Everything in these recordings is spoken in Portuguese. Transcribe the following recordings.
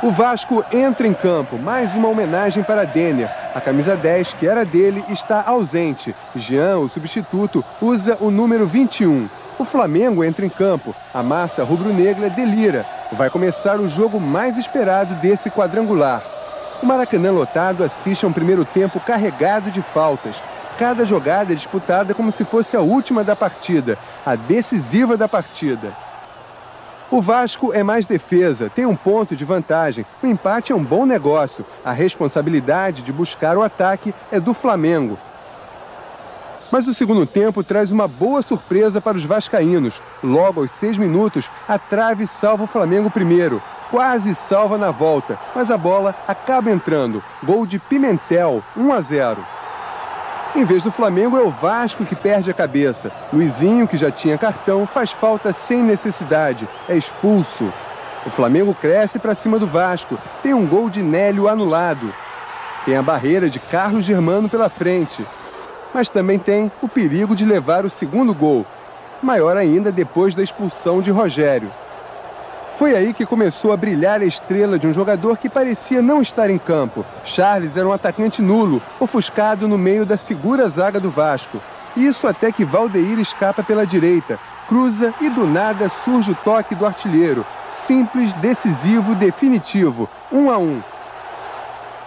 O Vasco entra em campo, mais uma homenagem para Denner. A camisa 10, que era dele, está ausente. Jean, o substituto, usa o número 21. O Flamengo entra em campo. A massa rubro-negra delira. Vai começar o jogo mais esperado desse quadrangular. O Maracanã lotado assiste a um primeiro tempo carregado de faltas. Cada jogada é disputada como se fosse a última da partida, a decisiva da partida. O Vasco é mais defesa, tem um ponto de vantagem. O empate é um bom negócio. A responsabilidade de buscar o ataque é do Flamengo. Mas o segundo tempo traz uma boa surpresa para os vascaínos. Logo aos seis minutos, a trave salva o Flamengo primeiro. Quase salva na volta, mas a bola acaba entrando. Gol de Pimentel, 1 a 0. Em vez do Flamengo, é o Vasco que perde a cabeça. Luizinho, que já tinha cartão, faz falta sem necessidade. É expulso. O Flamengo cresce para cima do Vasco. Tem um gol de Nélio anulado. Tem a barreira de Carlos Germano pela frente. Mas também tem o perigo de levar o segundo gol. Maior ainda depois da expulsão de Rogério. Foi aí que começou a brilhar a estrela de um jogador que parecia não estar em campo. Charles era um atacante nulo, ofuscado no meio da segura zaga do Vasco. Isso até que Valdeir escapa pela direita, cruza e do nada surge o toque do artilheiro. Simples, decisivo, definitivo. Um a um.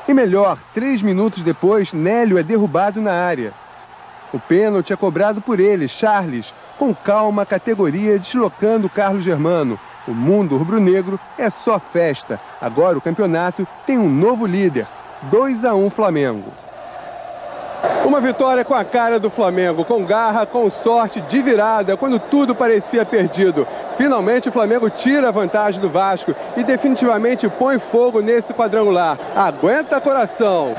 E melhor, três minutos depois, Nélio é derrubado na área. O pênalti é cobrado por ele, Charles, com calma, categoria, deslocando Carlos Germano. O mundo rubro-negro é só festa. Agora o campeonato tem um novo líder. 2 a 1 Flamengo. Uma vitória com a cara do Flamengo, com garra, com sorte, de virada, quando tudo parecia perdido. Finalmente o Flamengo tira a vantagem do Vasco e definitivamente põe fogo nesse quadrangular. Aguenta coração!